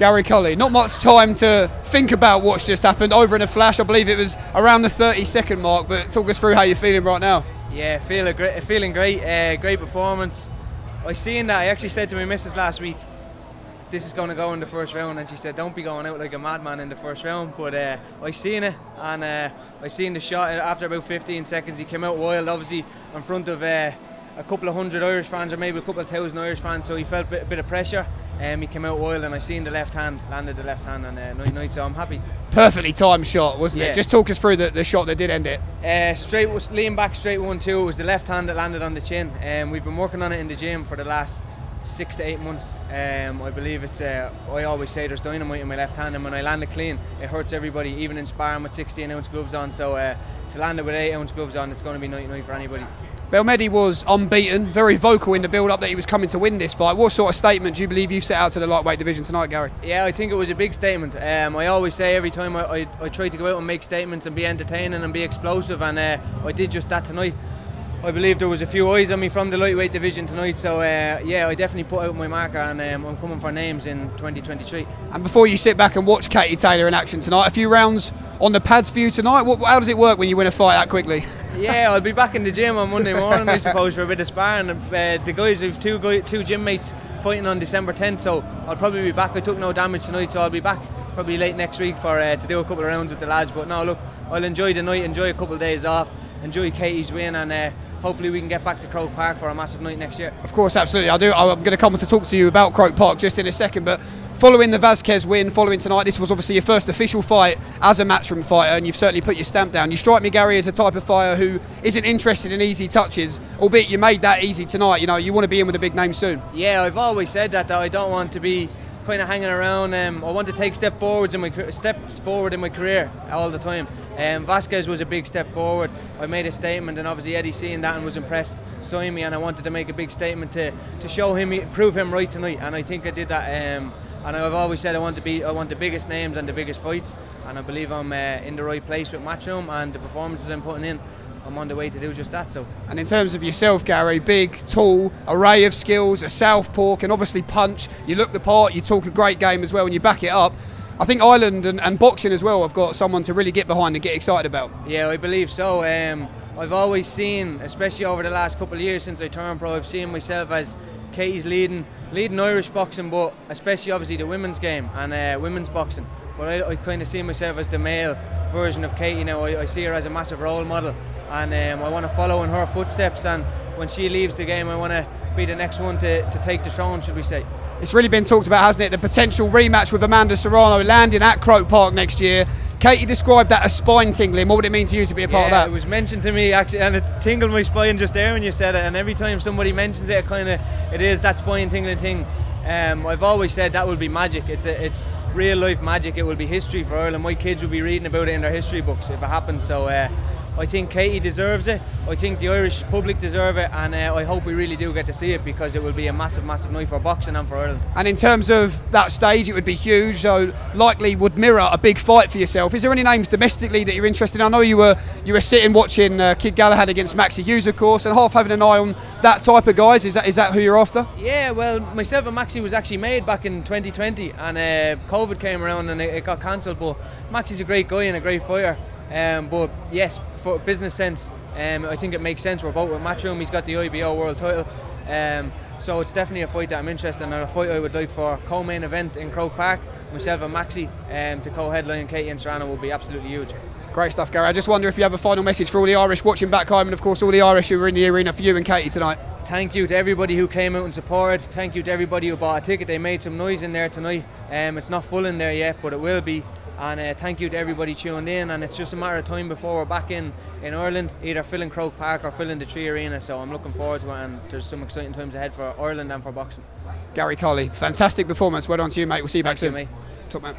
Gary Cully. Not much time to think about what's just happened. Over in a flash, I believe it was around the 30 second mark. But talk us through how you're feeling right now. Yeah, feeling great. Feeling great. Uh, great performance. I seen that. I actually said to my missus last week, "This is going to go in the first round," and she said, "Don't be going out like a madman in the first round." But uh, I seen it, and uh, I seen the shot after about 15 seconds. He came out wild, obviously in front of uh, a couple of hundred Irish fans, or maybe a couple of thousand Irish fans. So he felt a bit, a bit of pressure. Um, he came out wild, and I seen the left hand, landed the left hand, and uh, night night. So I'm happy. Perfectly timed shot, wasn't Yeah. it? Just talk us through the, the shot that did end it. Uh, straight was lean back straight one two. It was the left hand that landed on the chin. Um, we've been working on it in the gym for the last six to eight months. Um, I believe it's. Uh, I always say there's dynamite in my left hand, and when I land it clean, it hurts everybody. Even in sparring with 16 ounce gloves on, so uh, to land it with eight ounce gloves on, it's going to be night night for anybody. Belmehdi was unbeaten, very vocal in the build up that he was coming to win this fight. What sort of statement do you believe you set out to the lightweight division tonight, Gary? Yeah, I think it was a big statement. Um, I always say every time I, I, I try to go out and make statements and be entertaining and be explosive, and uh, I did just that tonight. I believe there was a few eyes on me from the lightweight division tonight, so uh, yeah, I definitely put out my marker, and um, I'm coming for names in 2023. And before you sit back and watch Katie Taylor in action tonight, a few rounds on the pads for you tonight. What, how does it work when you win a fight that quickly? Yeah, I'll be back in the gym on Monday morning, I suppose, for a bit of sparring. Uh, the guys, we've two two gym mates fighting on December 10th, so I'll probably be back. I took no damage tonight, so I'll be back probably late next week for uh, to do a couple of rounds with the lads. But no, look, I'll enjoy the night, enjoy a couple of days off, enjoy Katie's win, and uh, hopefully we can get back to Croke Park for a massive night next year. Of course, absolutely. I do. I'm going to come to talk to you about Croke Park just in a second, but following the Vazquez win, following tonight, this was obviously your first official fight as a matchroom fighter, and you've certainly put your stamp down. You strike me, Gary, as a type of fighter who isn't interested in easy touches, albeit you made that easy tonight. You know, you want to be in with a big name soon. Yeah, I've always said that. That I don't want to be kind of hanging around. Um, I want to take step forwards in my steps forward in my career all the time. Um, Vazquez was a big step forward. I made a statement, and obviously Eddie seeing that and was impressed, signed me, and I wanted to make a big statement to, to show him, prove him right tonight, and I think I did that. Um, and I've always said I want to be, I want the biggest names and the biggest fights, and I believe I'm uh, in the right place with Matchroom and the performances I'm putting in. I'm on the way to do just that. So. And in terms of yourself, Gary, big, tall, array of skills, a southpaw, can obviously punch. You look the part, you talk a great game as well, and you back it up. I think Ireland and, and boxing as well have got someone to really get behind and get excited about. Yeah, I believe so. Um, I've always seen, especially over the last couple of years since I turned pro, I've seen myself as Katie's leading, leading Irish boxing, but especially obviously the women's game and uh, women's boxing. But I, I kind of see myself as the male version of Katie now. I, I see her as a massive role model, and um, I want to follow in her footsteps. And when she leaves the game, I want to be the next one to, to take the throne, should we say? It's really been talked about, hasn't it? The potential rematch with Amanda Serrano landing at Croke Park next year. Katie described that as spine tingling. What would it mean to you to be a part yeah, of that? it was mentioned to me actually, and it tingled my spine just there when you said it. And every time somebody mentions it, it kind of it is that spine tingling thing. Um, I've always said that will be magic. It's a, it's real life magic. It will be history for Ireland. My kids will be reading about it in their history books if it happens. So uh, I think Katie deserves it. I think the Irish public deserve it, and uh, I hope we really do get to see it because it will be a massive, massive night for boxing and for Ireland. And in terms of that stage, it would be huge. So likely would mirror a big fight for yourself. Is there any names domestically that you're interested in? I know you were you were sitting watching uh, Kid Galahad against Maxi Hughes, of course, and half having an eye on that type of guys. Is that is that who you're after? Yeah, well, myself and Maxi was actually made back in 2020, and uh, COVID came around and it, it got cancelled. But Maxi's a great guy and a great fighter. Um, but yes, for business sense, um, I think it makes sense. We're both with Matchroom. He's got the IBO world title. Um, so it's definitely a fight that I'm interested in and a fight I would like for co-main event in Croke Park. Myself and Maxi um, to co-headline Katie and Serrano will be absolutely huge. Great stuff, Gary. I just wonder if you have a final message for all the Irish watching back home, and of course all the Irish who were in the arena for you and Katie tonight. Thank you to everybody who came out and supported. Thank you to everybody who bought a ticket. They made some noise in there tonight. Um, it's not full in there yet, but it will be. And uh, thank you to everybody tuned in. And it's just a matter of time before we're back in, in Ireland, either filling Croke Park or filling the 3Arena. So I'm looking forward to it. And there's some exciting times ahead for Ireland and for boxing. Gary Cully, fantastic performance. Well done to you, mate. We'll see you back Thank you, soon. mate. Top man.